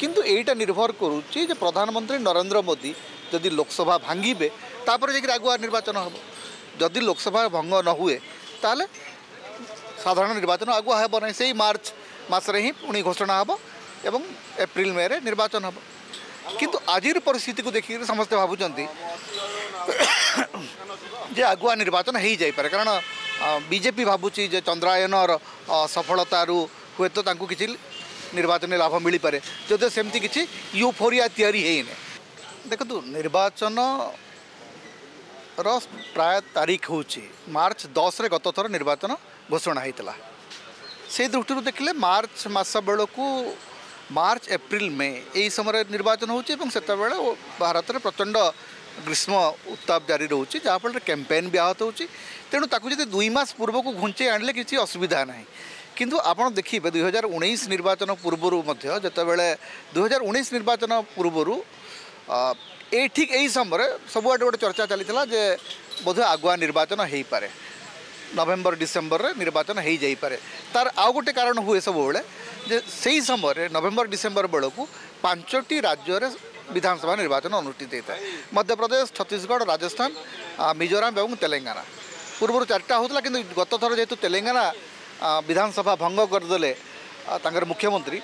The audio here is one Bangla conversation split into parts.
কিন্তু এইটা নির্ভর করুচি যে প্রধানমন্ত্রী নরেন্দ্র মোদী যদি লোকসভা ভাঙ্গিবে তাপরে যাই আগুয়া নির্বাচন হব যদি লোকসভা ভঙ্গ ন হুয়ে তাহলে সাধারণ নির্বাচন আগুয়া হব না সেই মার্চ মাসে হি পুঁ ঘোষণা হব এবং এপ্রিল মেরে নির্বাচন হব কিন্তু আজির পরিস্থিতি দেখি সমস্ত ভাবুচার যে আগুয়া নির্বাচন হয়ে যাই যাইপরে কারণ বিজেপি ভাবুছি যে চন্দ্রায়নর সফলতার হুয়েত তা কিছু निर्वाचन लाभ मिल पाए जो सेमती किसी युफोरिया याने देखु निर्वाचन राय तारीख हूँ मार्च दस रे गत थर निर्वाचन घोषणा होता से दृष्टि देखिले मार्च मस बेलू मार्च एप्रिल मे यही समय निर्वाचन होते भारत में प्रचंड ग्रीष्म उत्ताप जारी रोच जहाँफल कैंपेन भी आहत हो तेणुता दुईमास पूर्व घुंचे आणले किसी असुविधा ना କିନ୍ତୁ ଆପଣ ଦେଖିବେ ଦୁଇ ହଜାର ଉଣେଇଶ ନିର୍ବାଚନ ପୂର୍ବରୁ ମଧ୍ୟ ଯେତେବେଳେ ଦୁଇ ହଜାର ଉଣେଇଶ ନିର୍ବାଚନ ପୂର୍ବରୁ ଏ ଠିକ୍ ଏହି ସମୟରେ ସବୁଆଡ଼େ ଗୋଟେ ଚର୍ଚ୍ଚା ଚାଲିଥିଲା ଯେ ବୋଧେ ଆଗୁଆ ନିର୍ବାଚନ ହେଇପାରେ ନଭେମ୍ବର ଡିସେମ୍ବରରେ ନିର୍ବାଚନ ହେଇଯାଇପାରେ ତାର ଆଉ ଗୋଟେ କାରଣ ହୁଏ ସବୁବେଳେ ଯେ ସେହି ସମୟରେ ନଭେମ୍ବର ଡିସେମ୍ବର ବେଳକୁ ପାଞ୍ଚଟି ରାଜ୍ୟରେ ବିଧାନସଭା ନିର୍ବାଚନ ଅନୁଷ୍ଠିତ ହୋଇଥାଏ ମଧ୍ୟପ୍ରଦେଶ ଛତିଶଗଡ଼ ରାଜସ୍ଥାନ ମିଜୋରାମ ଏବଂ ତେଲେଙ୍ଗାନା ପୂର୍ବରୁ ଚାରିଟା ହେଉଥିଲା କିନ୍ତୁ ଗତ ଥର ଯେହେତୁ ତେଲେଙ୍ଗାନା ବିଧାନସଭା ଭଙ୍ଗ କରିଦେଲେ ତାଙ୍କର ମୁଖ୍ୟମନ୍ତ୍ରୀ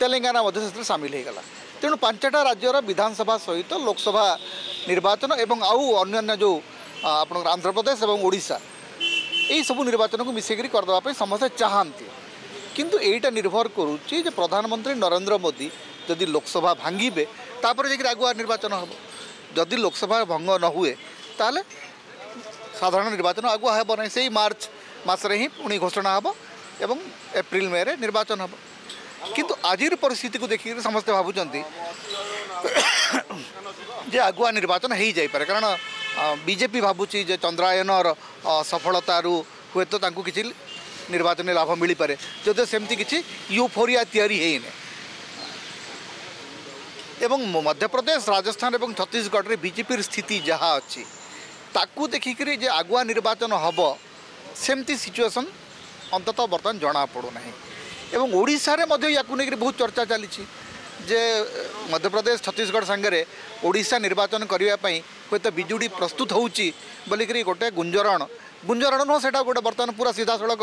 ତେଲେଙ୍ଗାନା ମଧ୍ୟ ସେଥିରେ ସାମିଲ ହୋଇଗଲା ତେଣୁ ପାଞ୍ଚଟା ରାଜ୍ୟର ବିଧାନସଭା ସହିତ ଲୋକସଭା ନିର୍ବାଚନ ଏବଂ ଆଉ ଅନ୍ୟାନ୍ୟ ଯେଉଁ ଆପଣଙ୍କର ଆନ୍ଧ୍ରପ୍ରଦେଶ ଏବଂ ଓଡ଼ିଶା ଏହିସବୁ ନିର୍ବାଚନକୁ ମିଶିକରି କରିଦେବା ପାଇଁ ସମସ୍ତେ ଚାହାନ୍ତି କିନ୍ତୁ ଏଇଟା ନିର୍ଭର କରୁଛି ଯେ ପ୍ରଧାନମନ୍ତ୍ରୀ ନରେନ୍ଦ୍ର ମୋଦି ଯଦି ଲୋକସଭା ଭାଙ୍ଗିବେ ତାପରେ ଯାଇକି ଆଗୁଆ ନିର୍ବାଚନ ହେବ ଯଦି ଲୋକସଭା ଭଙ୍ଗ ନ ହୁଏ ତାହେଲେ ସାଧାରଣ ନିର୍ବାଚନ ଆଗୁଆ ହେବ ନାହିଁ ସେଇ ମାର୍ଚ୍ଚ ମାସରେ ହିଁ ପୁଣି ଘୋଷଣା ହେବ ଏବଂ ଏପ୍ରିଲ ମେରେ ନିର୍ବାଚନ ହେବ କିନ୍ତୁ ଆଜିର ପରିସ୍ଥିତିକୁ ଦେଖିକି ସମସ୍ତେ ଭାବୁଛନ୍ତି ଯେ ଆଗୁଆ ନିର୍ବାଚନ ହୋଇଯାଇପାରେ କାରଣ ବିଜେପି ଭାବୁଛି ଯେ ଚନ୍ଦ୍ରାୟନର ସଫଳତାରୁ ହୁଏତ ତାଙ୍କୁ କିଛି ନିର୍ବାଚନୀ ଲାଭ ମିଳିପାରେ ଯଦିଓ ସେମିତି କିଛି ୟୁଫୋରିଆ ତିଆରି ହେଇନି ଏବଂ ମଧ୍ୟପ୍ରଦେଶ ରାଜସ୍ଥାନ ଏବଂ ଛତିଶଗଡ଼ରେ ବିଜେପିର ସ୍ଥିତି ଯାହା ଅଛି ତାକୁ ଦେଖିକରି ଯେ ଆଗୁଆ ନିର୍ବାଚନ ହେବ ସେମିତି ସିଚୁଏସନ୍ ଅନ୍ତତଃ ବର୍ତ୍ତମାନ ଜଣାପଡ଼ୁନାହିଁ ଏବଂ ଓଡ଼ିଶାରେ ମଧ୍ୟ ୟାକୁ ନେଇକରି ବହୁତ ଚର୍ଚ୍ଚା ଚାଲିଛି ଯେ ମଧ୍ୟପ୍ରଦେଶ ଛତିଶଗଡ଼ ସାଙ୍ଗରେ ଓଡ଼ିଶା ନିର୍ବାଚନ କରିବା ପାଇଁ ହୁଏତ ବିଜୁଡ଼ି ପ୍ରସ୍ତୁତ ହେଉଛି ବୋଲିକରି ଗୋଟେ ଗୁଞ୍ଜରଣ ଗୁଞ୍ଜରଣ ନୁହଁ ସେଇଟା ଗୋଟେ ବର୍ତ୍ତମାନ ପୁରା ସିଧାସଳଖ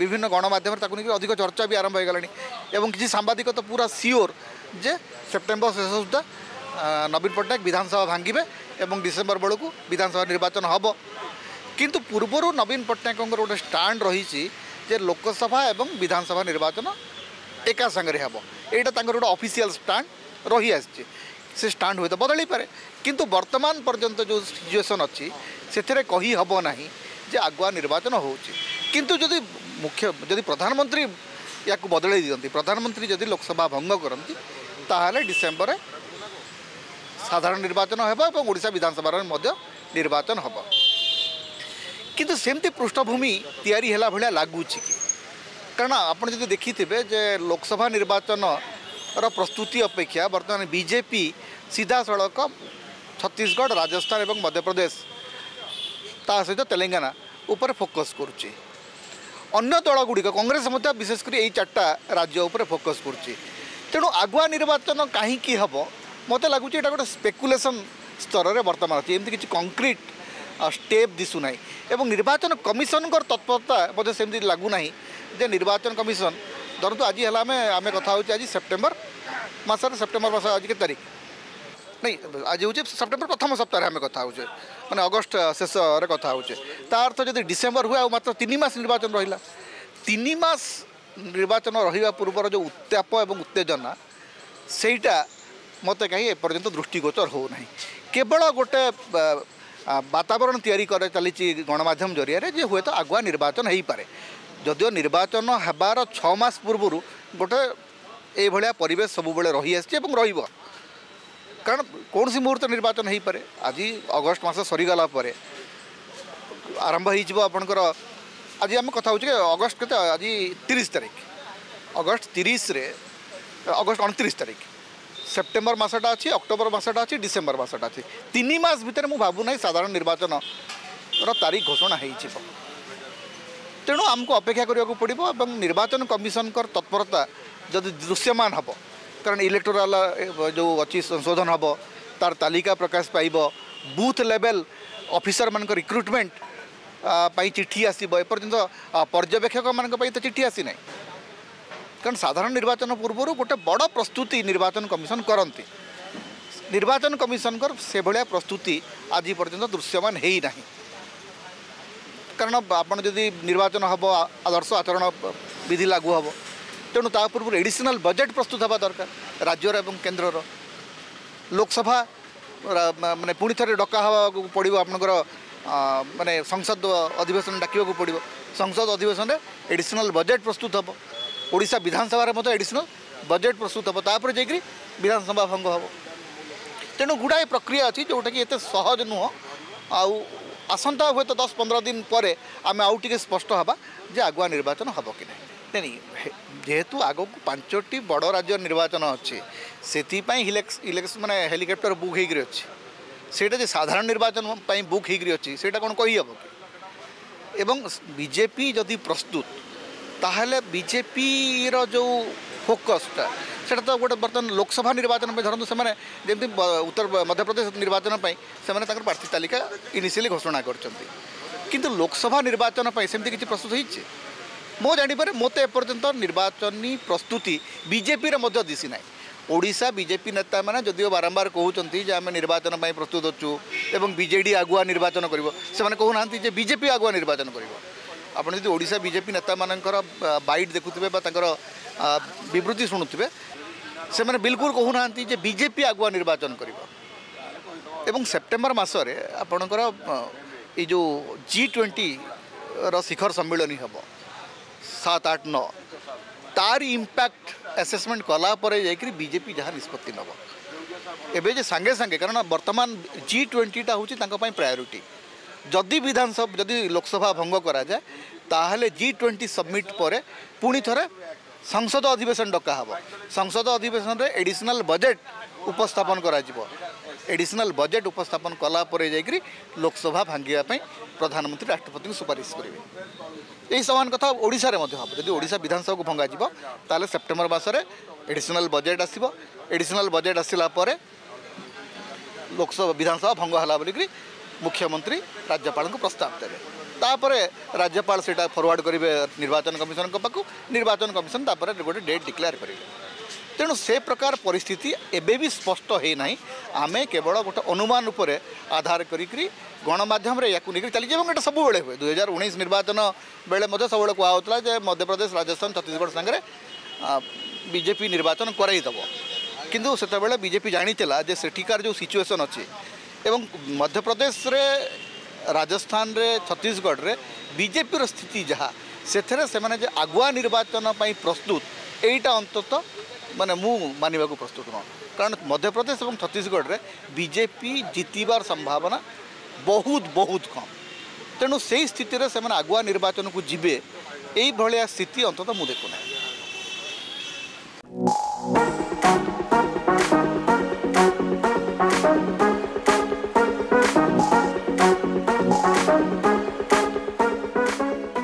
ବିଭିନ୍ନ ଗଣମାଧ୍ୟମରେ ତାକୁ ନେଇକି ଅଧିକ ଚର୍ଚ୍ଚା ବି ଆରମ୍ଭ ହୋଇଗଲାଣି ଏବଂ କିଛି ସାମ୍ବାଦିକ ତ ପୁରା ସିଓର ଯେ ସେପ୍ଟେମ୍ବର ଶେଷ ସୁଦ୍ଧା ନବୀନ ପଟ୍ଟନାୟକ ବିଧାନସଭା ଭାଙ୍ଗିବେ ଏବଂ ଡିସେମ୍ବର ବେଳକୁ ବିଧାନସଭା ନିର୍ବାଚନ ହେବ কিন্তু পূর্বর নবীন পট্টনাকর গোটে স্টাণ্ড রয়েছে যে লোকসভা এবং বিধানসভা নির্বাচন একা সাংরে হব এইটা তাঁর গোটে অফিসিয়াল স্টাণ্ড রহি আসছে সে স্টাণ্ড হয়তো বদলাই পারে কিন্তু বর্তমান পর্যন্ত যে সিচুয়েসন অছি সেথিরে হব না যে আগুয়া নির্বাচন হচ্ছে কিন্তু যদি মুখ্য যদি প্রধানমন্ত্রী ইয়াকে বদলাই দিকে প্রধানমন্ত্রী যদি লোকসভা ভঙ্গ করতে তাহলে ডিসেম্বরে সাধারণ নির্বাচন হব এবং ওড়শা বিধানসভার মধ্য নির্বাচন হব কিন্তু ସେମିତି ପୃଷ୍ଠଭୂମି ତିଆରି ହେଲା ଭଳିଆ ଲାଗୁଛି କି କାରଣ ଆପଣ ଯଦି ଦେଖିଥିବେ ଯେ ଲୋକସଭା ନିର୍ବାଚନର ପ୍ରସ୍ତୁତି ଅପେକ୍ଷା ବର୍ତ୍ତମାନ ବିଜେପି ସିଧାସଳଖ ଛତିଶଗଡ଼ ରାଜସ୍ଥାନ ଏବଂ ମଧ୍ୟପ୍ରଦେଶ ତା ସହିତ ତେଲେଙ୍ଗାନା ଉପରେ ଫୋକସ୍ କରୁଛି ଅନ୍ୟ ଦଳଗୁଡ଼ିକ କଂଗ୍ରେସ ମଧ୍ୟ ବିଶେଷ କରି ଏଇ ଚାରିଟା ରାଜ୍ୟ ଉପରେ ଫୋକସ୍ କରୁଛି ତେଣୁ ଆଗୁଆ ନିର୍ବାଚନ କାହିଁକି ହେବ ମୋତେ ଲାଗୁଛି ଏଇଟା ଗୋଟେ ସ୍ପେକୁଲେସନ୍ ସ୍ତରରେ ବର୍ତ୍ତମାନ ଅଛି ଏମିତି କିଛି କଂକ୍ରିଟ୍ ଷ୍ଟେପ୍ ଦିଶୁନାହିଁ ଏବଂ ନିର୍ବାଚନ କମିଶନଙ୍କର ତତ୍ପରତା ବୋଧେ ସେମିତି ଲାଗୁନାହିଁ ଯେ ନିର୍ବାଚନ କମିଶନ ଧରନ୍ତୁ ଆଜି ହେଲା ଆମେ ଆମେ କଥା ହେଉଛେ ଆଜି ସେପ୍ଟେମ୍ବର ମାସରେ ସେପ୍ଟେମ୍ବର ମାସ ଆଜି କେତେ ତାରିଖ ନାଇଁ ଆଜି ହେଉଛି ସେପ୍ଟେମ୍ବର ପ୍ରଥମ ସପ୍ତାହରେ ଆମେ କଥା ହେଉଛେ ମାନେ ଅଗଷ୍ଟ ଶେଷରେ କଥା ହେଉଛେ ତା ଅର୍ଥ ଯଦି ଡିସେମ୍ବର ହୁଏ ଆଉ ମାତ୍ର ତିନି ମାସ ନିର୍ବାଚନ ରହିଲା ତିନି ମାସ ନିର୍ବାଚନ ରହିବା ପୂର୍ବର ଯେଉଁ ଉତ୍ତାପ ଏବଂ ଉତ୍ତେଜନା ସେଇଟା ମୋତେ କାହିଁ ଏପର୍ଯ୍ୟନ୍ତ ଦୃଷ୍ଟିଗୋଚର ହେଉନାହିଁ କେବଳ ଗୋଟେ ବାତାବରଣ ତିଆରି କରା ଚାଲିଛି ଗଣମାଧ୍ୟମ ଜରିଆରେ ଯେ ହୁଏତ ଆଗୁଆ ନିର୍ବାଚନ ହୋଇପାରେ ଯଦିଓ ନିର୍ବାଚନ ହେବାର ଛଅ ମାସ ପୂର୍ବରୁ ଗୋଟେ ଏଇଭଳିଆ ପରିବେଶ ସବୁବେଳେ ରହିଆସିଛି ଏବଂ ରହିବ କାରଣ କୌଣସି ମୁହୂର୍ତ୍ତ ନିର୍ବାଚନ ହୋଇପାରେ ଆଜି ଅଗଷ୍ଟ ମାସ ସରିଗଲା ପରେ ଆରମ୍ଭ ହୋଇଯିବ ଆପଣଙ୍କର ଆଜି ଆମେ କଥା ହେଉଛୁ କି ଅଗଷ୍ଟ କେତେ ଆଜି ତିରିଶ ତାରିଖ ଅଗଷ୍ଟ ତିରିଶରେ ଅଗଷ୍ଟ ଅଣତିରିଶ ତାରିଖ সেপ্টেম্বর মাসটা আছে অক্টোবর মাসটা আছে ডিসেম্বর মাসটা আছে তিন মাস ভিতরে মু ভাবু না সাধারণ নির্বাচন তারিখ ঘোষণা হয়েছি তেমন আমি অপেক্ষা করা পড়ব এবং নির্বাচন কমিশন তৎপরতা যদি দৃশ্যমান হব কারণ ইলেকটোরাল যে অছি সংশোধন হব তার তালিকা প্রকাশ পাইব বুথ লেভেল অফিসর মানুষ রিক্রুটমেন্ট চিঠি আসব এপর্যন্ত পর্যবেক্ষক মান চিঠি আসি না कारण साधारण निर्वाचन पूर्व गोटे बड़ प्रस्तुति निर्वाचन कमिशन करती निर्वाचन कमिशन से भाया प्रस्तुति आज पर्यटन दृश्यमान होना कारण आपड़ी निर्वाचन हम आदर्श आचरण विधि लागू हम तेणुता पूर्व एडिशनाल बजेट प्रस्तुत होगा दरकार राज्य एवं केन्द्र लोकसभा मानने पुणी थे डका हाँ पड़ो आप मानने संसद अधिवेशन डाक पड़ो संसद अधिवेशन एडिशनाल बजेट प्रस्तुत हाँ ଓଡ଼ିଶା ବିଧାନସଭାରେ ମଧ୍ୟ ଏଡ଼ିସନାଲ୍ ବଜେଟ୍ ପ୍ରସ୍ତୁତ ହେବ ତାପରେ ଯାଇକରି ବିଧାନସଭା ଭଙ୍ଗ ହେବ ତେଣୁ ଗୁଡ଼ାଏ ପ୍ରକ୍ରିୟା ଅଛି ଯେଉଁଟାକି ଏତେ ସହଜ ନୁହଁ ଆଉ ଆସନ୍ତା ହୁଏତ ଦଶ ପନ୍ଦର ଦିନ ପରେ ଆମେ ଆଉ ଟିକେ ସ୍ପଷ୍ଟ ହେବା ଯେ ଆଗୁଆ ନିର୍ବାଚନ ହେବ କି ନାହିଁ ନାଇଁ ଯେହେତୁ ଆଗକୁ ପାଞ୍ଚଟି ବଡ଼ ରାଜ୍ୟ ନିର୍ବାଚନ ଅଛି ସେଥିପାଇଁ ଇଲେକ୍ସ ମାନେ ହେଲିକପ୍ଟର ବୁକ୍ ହେଇକରି ଅଛି ସେଇଟା ଯେ ସାଧାରଣ ନିର୍ବାଚନ ପାଇଁ ବୁକ୍ ହେଇକରି ଅଛି ସେଇଟା କ'ଣ କହିହେବ କି ଏବଂ ବିଜେପି ଯଦି ପ୍ରସ୍ତୁତ তাহলে ବିଜେପିର ଯେଉଁ ফোকসটা সেটা তো গোটে বর্তমান লোকসভা নির্বাচন ধরুন সে যেমন উত্তর মধ্যপ্রদেশ নির্বাচন সে তাঁর প্রার্থী তালিকা ইনিশিয়ালি ঘোষণা করছেন কিন্তু লোকসভা নির্বাচন সেমি কিছু প্রস্তুত হয়েছে মো জাঁপারে মতো এপর্যন্ত নির্বাচনী প্রস্তুতি বিজেপির মধ্যে দিশি না ওড়শা বিজেপি নেতা মানে যদিও বারম্বার কুমার যে আমি নির্বাচন প্রস্তুত অছু এবং বিজেডি আগুয়া নির্বাচন করব সে কুনা যে বিজেপি আগুয়া নির্বাচন করব ଆପଣ ଯଦି ଓଡ଼ିଶା ବିଜେପି ନେତାମାନଙ୍କର ବାଇଟ୍ ଦେଖୁଥିବେ ବା ତାଙ୍କର ବିବୃତ୍ତି ଶୁଣୁଥିବେ ସେମାନେ ବିଲକୁଲ କହୁନାହାନ୍ତି ଯେ ବିଜେପି ଆଗୁଆ ନିର୍ବାଚନ କରିବ ଏବଂ ସେପ୍ଟେମ୍ବର ମାସରେ ଆପଣଙ୍କର ଏଇ ଯେଉଁ ଜି ଟ୍ୱେଣ୍ଟିର ଶିଖର ସମ୍ମିଳନୀ ହେବ ସାତ ଆଠ ନଅ ତାରି ଇମ୍ପାକ୍ଟ ଆସେସମେଣ୍ଟ କଲା ପରେ ଯାଇକରି ବିଜେପି ଯାହା ନିଷ୍ପତ୍ତି ନେବ ଏବେ ଯେ ସାଙ୍ଗେ ସାଙ୍ଗେ କାରଣ ବର୍ତ୍ତମାନ ଜି ଟ୍ୱେଣ୍ଟିଟା ହେଉଛି ତାଙ୍କ ପାଇଁ ପ୍ରାୟୋରିଟି যদি বিধানসভা যদি লোকসভা ভঙ্গ করা যায় তাহলে জি টোয়েন্টি সবমিট পরে পুঁ থে সংসদ অধিবেশন ডকা হব সংসদ অধিবেশনের এডিশনাল বজেট উপস্থাপন করা যাব এডিশনাল বজেট উপস্থাপন কলা পরে যাই লোকসভা ভাঙ্গা প্রধানমন্ত্রী রাষ্ট্রপতি সুপারিশ করবে এই সমান কথা ওড়শার হব যদি ওড়শা বিধানসভা ভঙ্গা যাব তাহলে সেপ্টেম্বর মাসের এডিশনাল বজেট আসব এডিশনাল বজেট আসলা পরে লোকসভা বিধানসভা ভঙ্গ হল বলি ମୁଖ୍ୟମନ୍ତ୍ରୀ ରାଜ୍ୟପାଳଙ୍କୁ ପ୍ରସ୍ତାବ ଦେବେ ତାପରେ ରାଜ୍ୟପାଳ ସେଇଟା ଫରୱାର୍ଡ଼ କରିବେ ନିର୍ବାଚନ କମିଶନଙ୍କ ପାଖକୁ ନିର୍ବାଚନ କମିଶନ ତାପରେ ଗୋଟେ ଡେଟ୍ ଡିକ୍ଲେୟାର କରିବେ ତେଣୁ ସେ ପ୍ରକାର ପରିସ୍ଥିତି ଏବେ ବି ସ୍ପଷ୍ଟ ହୋଇନାହିଁ ଆମେ କେବଳ ଗୋଟେ ଅନୁମାନ ଉପରେ ଆଧାର କରିକିରି ଗଣମାଧ୍ୟମରେ ୟାକୁ ନେଇକରି ଚାଲିଛି ଏବଂ ଏଇଟା ସବୁବେଳେ ହୁଏ ଦୁଇ ହଜାର ଉଣେଇଶ ନିର୍ବାଚନ ବେଳେ ମଧ୍ୟ ସବୁବେଳେ କୁହାହେଉଥିଲା ଯେ ମଧ୍ୟପ୍ରଦେଶ ରାଜସ୍ଥାନ ଛତିଶଗଡ଼ ସାଙ୍ଗରେ ବିଜେପି ନିର୍ବାଚନ କରାଇଦେବ କିନ୍ତୁ ସେତେବେଳେ ବିଜେପି ଜାଣିଥିଲା ଯେ ସେଠିକାର ଯେଉଁ ସିଚୁଏସନ୍ ଅଛି ଏବଂ ମଧ୍ୟପ୍ରଦେଶରେ ରାଜସ୍ଥାନରେ ଛତିଶଗଡ଼ରେ ବିଜେପିର ସ୍ଥିତି ଯାହା ସେଥିରେ ସେମାନେ ଯେ ଆଗୁଆ ନିର୍ବାଚନ ପାଇଁ ପ୍ରସ୍ତୁତ ଏଇଟା ଅନ୍ତତଃ ମାନେ ମୁଁ ମାନିବାକୁ ପ୍ରସ୍ତୁତ ନୁହଁ କାରଣ ମଧ୍ୟପ୍ରଦେଶ ଏବଂ ଛତିଶଗଡ଼ରେ ବିଜେପି ଜିତିବାର ସମ୍ଭାବନା ବହୁତ ବହୁତ କମ୍ ତେଣୁ ସେଇ ସ୍ଥିତିରେ ସେମାନେ ଆଗୁଆ ନିର୍ବାଚନକୁ ଯିବେ ଏଇଭଳିଆ ସ୍ଥିତି ଅନ୍ତତଃ ମୁଁ ଦେଖୁନାହିଁ